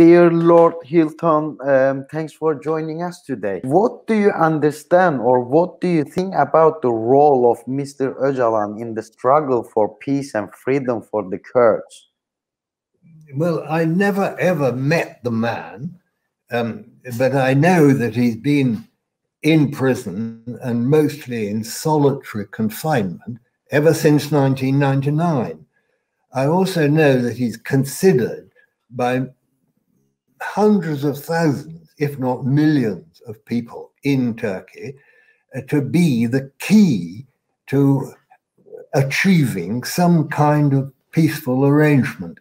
Dear Lord Hylton, um, thanks for joining us today. What do you understand or what do you think about the role of Mr. Öcalan in the struggle for peace and freedom for the Kurds? Well, I never ever met the man, um, but I know that he's been in prison and mostly in solitary confinement ever since 1999. I also know that he's considered by hundreds of thousands, if not millions, of people in Turkey uh, to be the key to achieving some kind of peaceful arrangement.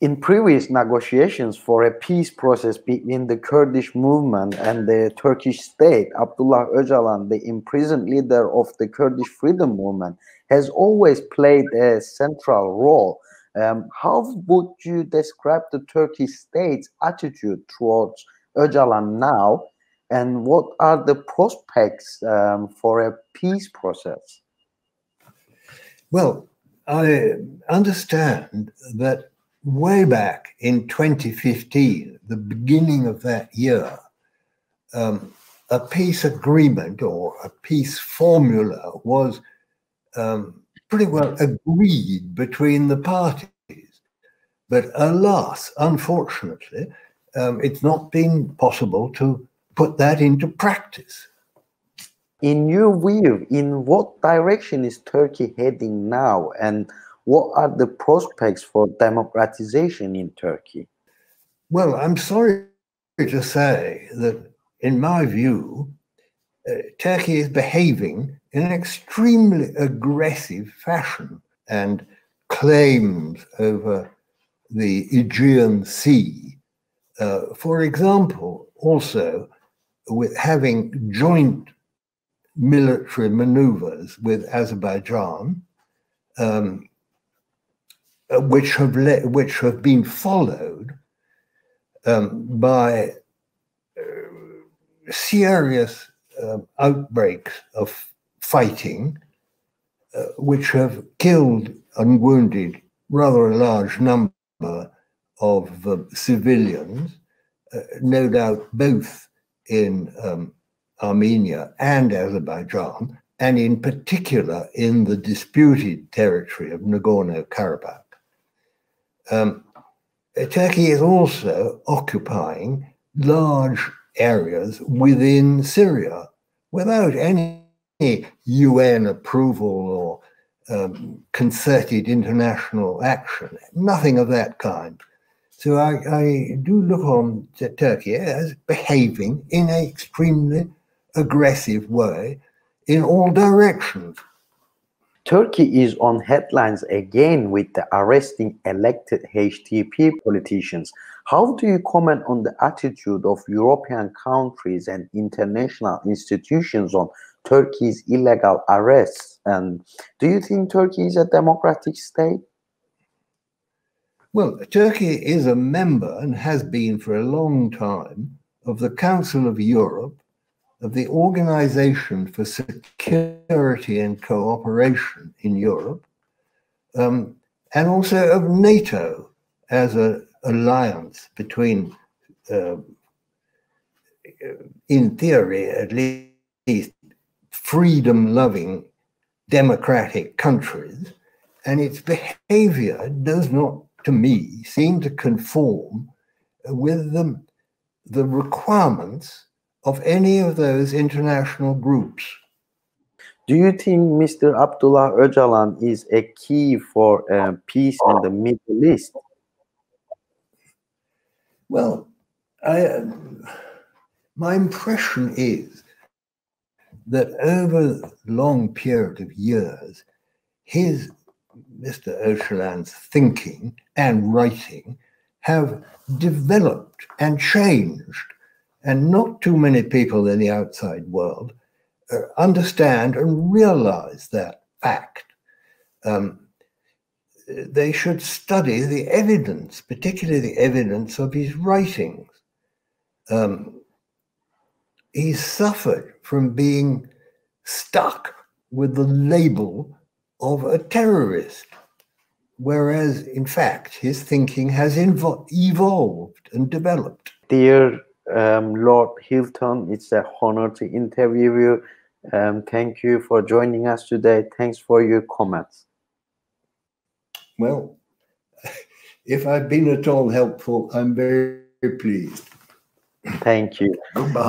In previous negotiations for a peace process between the Kurdish movement and the Turkish state, Abdullah Öcalan, the imprisoned leader of the Kurdish freedom movement, has always played a central role. Um, how would you describe the Turkish state's attitude towards Öcalan now, and what are the prospects um, for a peace process? Well, I understand that way back in 2015, the beginning of that year, um, a peace agreement or a peace formula was um, pretty well agreed between the parties. But alas, unfortunately, um, it's not been possible to put that into practice. In your view, in what direction is Turkey heading now, and what are the prospects for democratization in Turkey? Well, I'm sorry to say that, in my view, Turkey is behaving in an extremely aggressive fashion and claims over the Aegean Sea. Uh, for example, also with having joint military maneuvers with Azerbaijan, um, uh, which have which have been followed um, by uh, serious uh, outbreaks of fighting, uh, which have killed and wounded rather a large number of uh, civilians, no doubt both in um, Armenia and Azerbaijan, and in particular in the disputed territory of Nagorno Karabakh. Um, Turkey is also occupying large areas within Syria without any UN approval or um, concerted international action, nothing of that kind. So I, I do look on Turkey as behaving in an extremely aggressive way in all directions. Turkey is on headlines again with the arresting elected HDP politicians. How do you comment on the attitude of European countries and international institutions on Turkey's illegal arrests? And do you think Turkey is a democratic state? Well, Turkey is a member and has been for a long time of the Council of Europe of the Organization for Security and Cooperation in Europe, um, and also of NATO as an alliance between, uh, in theory at least, freedom loving democratic countries. And its behavior does not, to me, seem to conform with the, the requirements of any of those international groups. Do you think Mr. Abdullah Öcalan is a key for uh, peace in the Middle East? Well, I, my impression is that over a long period of years, his Mr. Öcalan's thinking and writing have developed and changed and not too many people in the outside world uh, understand and realize that fact. Um, they should study the evidence, particularly the evidence of his writings. Um, he suffered from being stuck with the label of a terrorist, whereas, in fact, his thinking has evolved and developed. Dear um, Lord Hylton, it's an honor to interview you. Um, thank you for joining us today. Thanks for your comments. Well, if I've been at all helpful, I'm very, very pleased. Thank you. Goodbye.